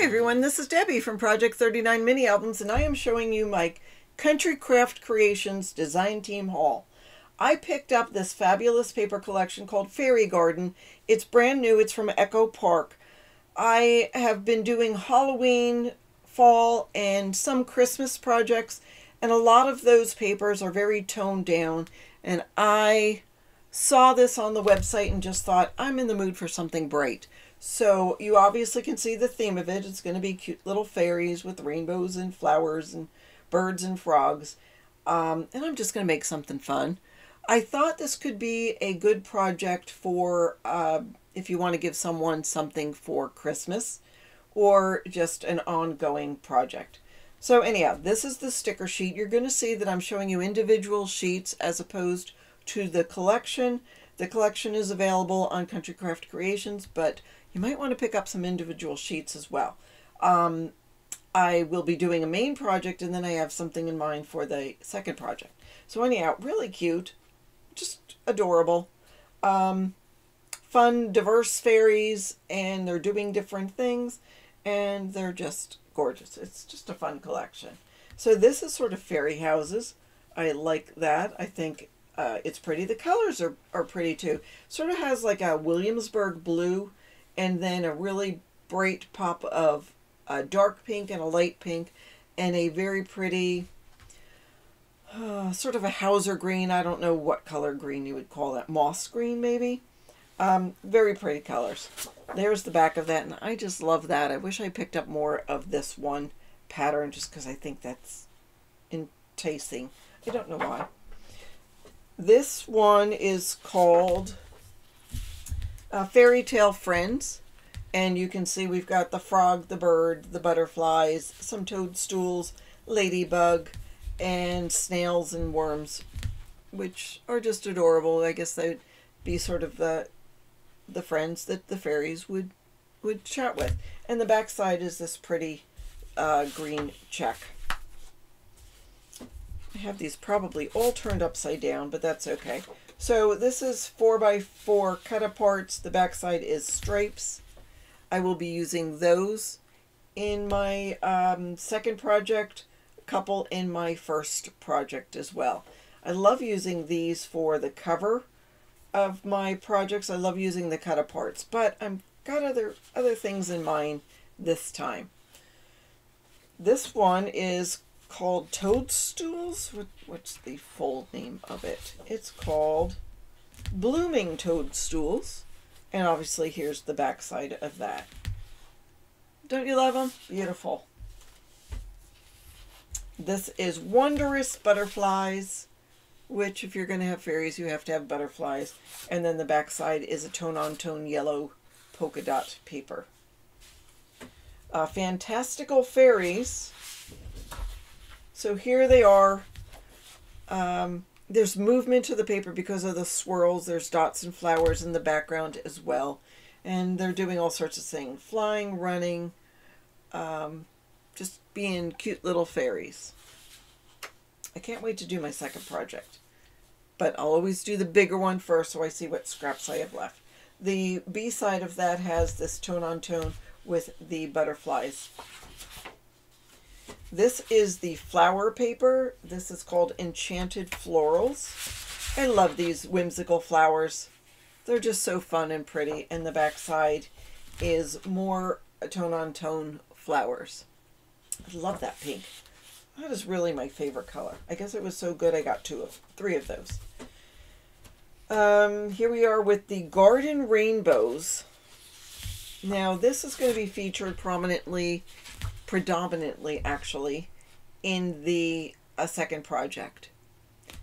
Hi everyone, this is Debbie from Project 39 Mini Albums and I am showing you my Country Craft Creations Design Team haul. I picked up this fabulous paper collection called Fairy Garden. It's brand new, it's from Echo Park. I have been doing Halloween, fall, and some Christmas projects and a lot of those papers are very toned down and I saw this on the website and just thought I'm in the mood for something bright. So you obviously can see the theme of it. It's going to be cute little fairies with rainbows and flowers and birds and frogs. Um, and I'm just going to make something fun. I thought this could be a good project for uh, if you want to give someone something for Christmas or just an ongoing project. So anyhow, this is the sticker sheet. You're going to see that I'm showing you individual sheets as opposed to the collection. The collection is available on Country Craft Creations, but you might want to pick up some individual sheets as well. Um, I will be doing a main project and then I have something in mind for the second project. So anyhow, really cute, just adorable. Um, fun, diverse fairies and they're doing different things and they're just gorgeous. It's just a fun collection. So this is sort of fairy houses. I like that. I think uh, it's pretty. The colors are, are pretty too. Sort of has like a Williamsburg blue and then a really bright pop of a dark pink and a light pink and a very pretty uh, sort of a Hauser green. I don't know what color green you would call that. Moss green maybe. Um, very pretty colors. There's the back of that and I just love that. I wish I picked up more of this one pattern just because I think that's enticing. I don't know why. This one is called uh, Fairy Tale Friends. And you can see we've got the frog, the bird, the butterflies, some toadstools, ladybug, and snails and worms, which are just adorable. I guess they'd be sort of the the friends that the fairies would would chat with. And the back side is this pretty uh, green check. I have these probably all turned upside down, but that's okay. So this is 4 by 4 cut aparts. The backside is stripes. I will be using those in my um, second project, a couple in my first project as well. I love using these for the cover of my projects. I love using the cut aparts, but I've got other, other things in mind this time. This one is called Toadstools. what's the full name of it? It's called Blooming Toadstools. And obviously here's the backside of that. Don't you love them? Beautiful. This is Wondrous Butterflies, which if you're going to have fairies, you have to have butterflies. And then the backside is a tone-on-tone -tone yellow polka dot paper. Uh, Fantastical Fairies so here they are. Um, there's movement to the paper because of the swirls. There's dots and flowers in the background as well. And they're doing all sorts of things. Flying, running, um, just being cute little fairies. I can't wait to do my second project. But I'll always do the bigger one first so I see what scraps I have left. The B side of that has this tone-on-tone -tone with the butterflies this is the flower paper. This is called Enchanted Florals. I love these whimsical flowers. They're just so fun and pretty. And the back side is more tone-on-tone -tone flowers. I love that pink. That is really my favorite color. I guess it was so good I got two of three of those. Um, here we are with the Garden Rainbows. Now this is going to be featured prominently predominantly actually in the a second project.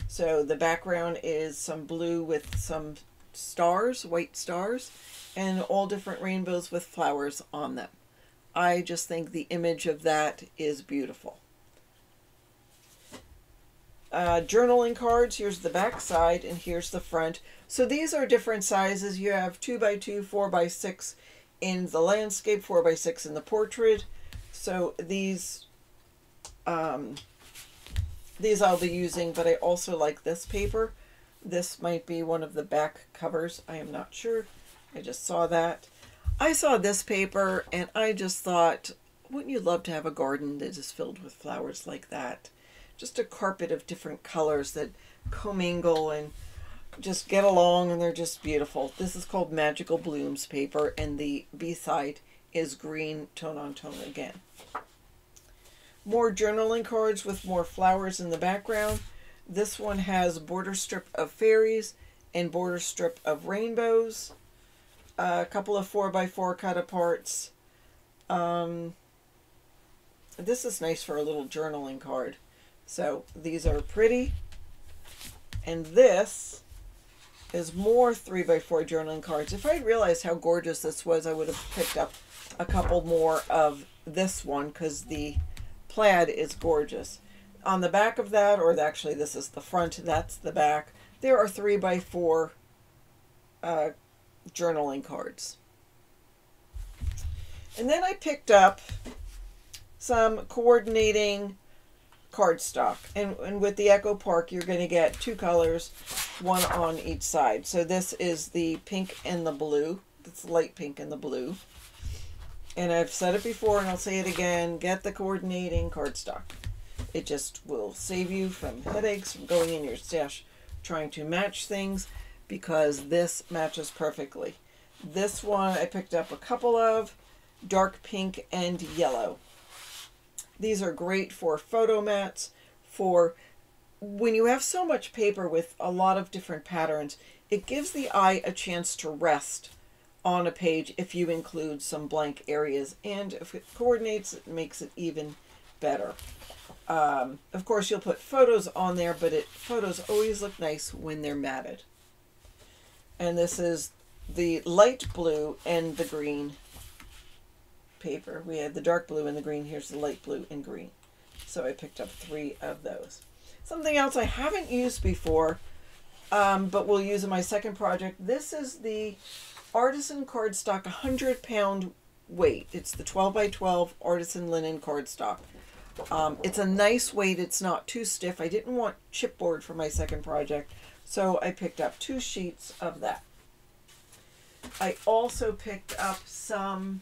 So the background is some blue with some stars, white stars, and all different rainbows with flowers on them. I just think the image of that is beautiful. Uh, journaling cards, here's the back side and here's the front. So these are different sizes. You have 2 by 2 4 by 6 in the landscape, 4 by 6 in the portrait, so these, um, these I'll be using, but I also like this paper. This might be one of the back covers. I am not sure. I just saw that. I saw this paper and I just thought wouldn't you love to have a garden that is filled with flowers like that? Just a carpet of different colors that commingle and just get along and they're just beautiful. This is called Magical Blooms paper and the B-side is green tone on tone again. More journaling cards with more flowers in the background. This one has border strip of fairies and border strip of rainbows. a couple of 4x4 cut aparts. Um, this is nice for a little journaling card. So these are pretty. And this is more 3 by 4 journaling cards. If I realized how gorgeous this was, I would have picked up a couple more of this one because the plaid is gorgeous. On the back of that, or actually this is the front, that's the back, there are 3 by 4 uh, journaling cards. And then I picked up some coordinating cardstock. And, and with the Echo Park, you're going to get two colors, one on each side. So this is the pink and the blue. It's light pink and the blue. And I've said it before and I'll say it again, get the coordinating cardstock. It just will save you from headaches from going in your stash trying to match things because this matches perfectly. This one I picked up a couple of, dark pink and yellow. These are great for photo mats, for when you have so much paper with a lot of different patterns, it gives the eye a chance to rest on a page if you include some blank areas. And if it coordinates, it makes it even better. Um, of course, you'll put photos on there, but it photos always look nice when they're matted. And this is the light blue and the green paper. We had the dark blue and the green. Here's the light blue and green. So I picked up three of those. Something else I haven't used before, um, but will use in my second project. This is the Artisan Cardstock 100 pound weight. It's the 12 by 12 Artisan Linen Cardstock. Um, it's a nice weight. It's not too stiff. I didn't want chipboard for my second project, so I picked up two sheets of that. I also picked up some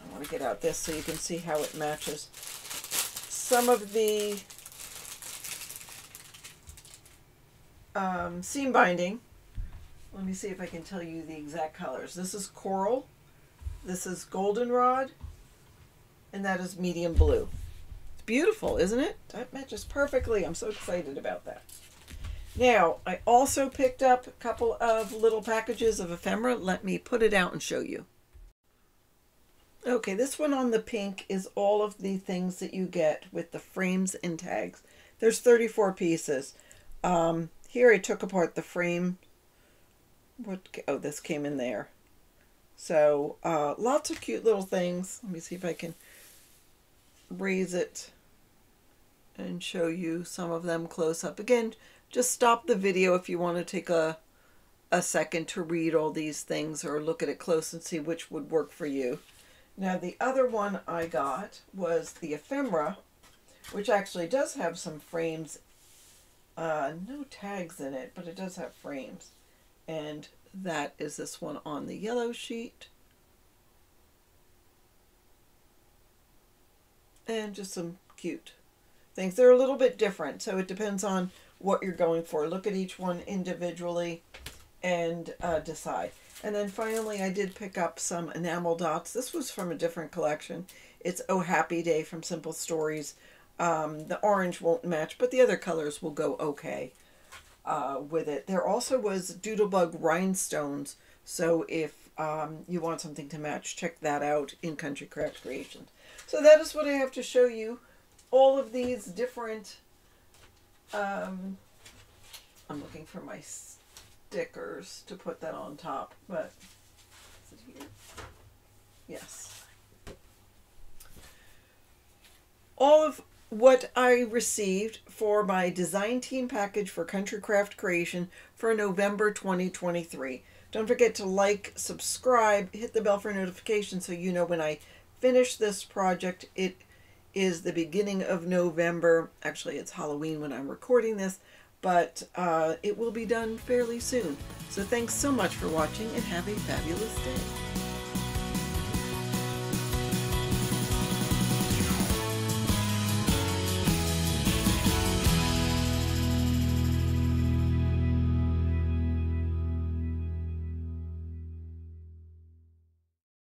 I want to get out this so you can see how it matches. Some of the um, seam binding. Let me see if I can tell you the exact colors. This is coral, this is goldenrod, and that is medium blue. It's beautiful, isn't it? That matches perfectly. I'm so excited about that. Now, I also picked up a couple of little packages of ephemera. Let me put it out and show you. Okay, this one on the pink is all of the things that you get with the frames and tags. There's 34 pieces. Um, here I took apart the frame. What? Oh, this came in there. So uh, lots of cute little things. Let me see if I can raise it and show you some of them close up. Again, just stop the video if you want to take a, a second to read all these things or look at it close and see which would work for you. Now the other one I got was the ephemera, which actually does have some frames. Uh, no tags in it, but it does have frames. And that is this one on the yellow sheet. And just some cute things. They're a little bit different, so it depends on what you're going for. Look at each one individually and uh, decide. And then finally, I did pick up some enamel dots. This was from a different collection. It's Oh Happy Day from Simple Stories. Um, the orange won't match, but the other colors will go okay uh, with it. There also was Doodlebug rhinestones. So if um, you want something to match, check that out in Country Craft Creations. So that is what I have to show you. All of these different, um, I'm looking for my stickers to put that on top, but is it here? Yes. All of what I received for my design team package for Country Craft Creation for November 2023. Don't forget to like, subscribe, hit the bell for notifications so you know when I finish this project. It is the beginning of November. Actually, it's Halloween when I'm recording this but uh, it will be done fairly soon. So thanks so much for watching and have a fabulous day.